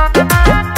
Thank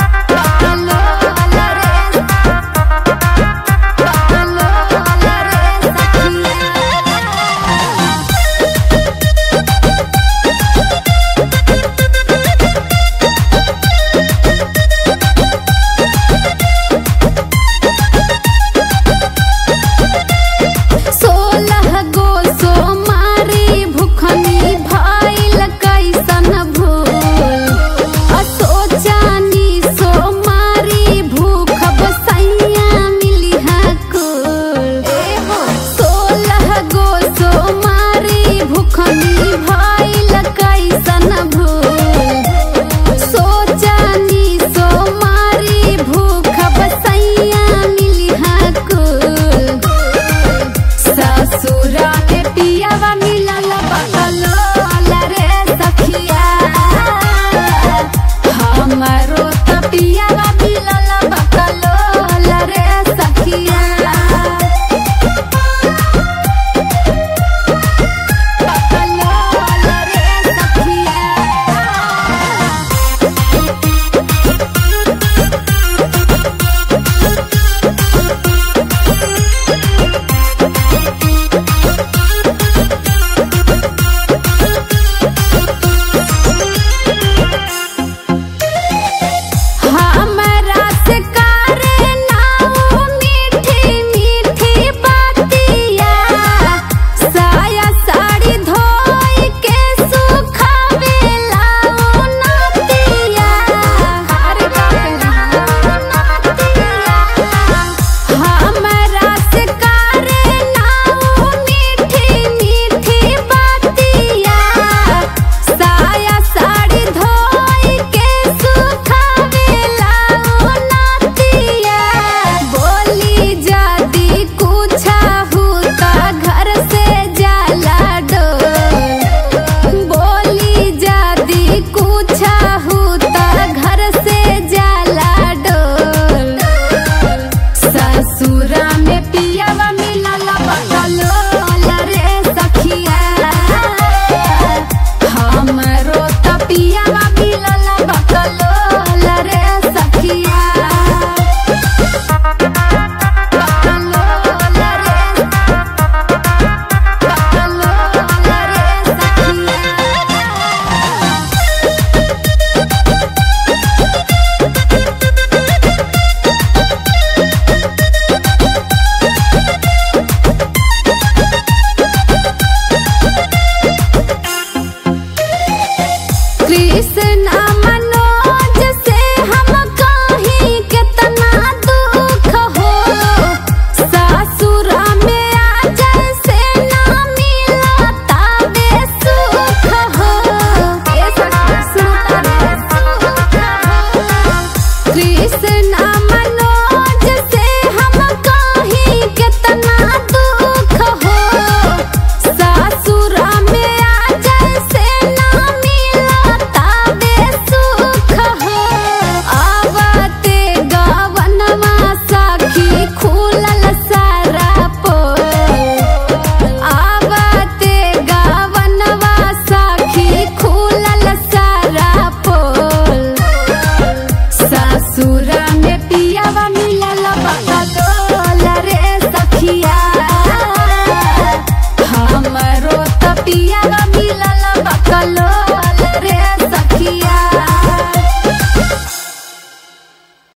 ना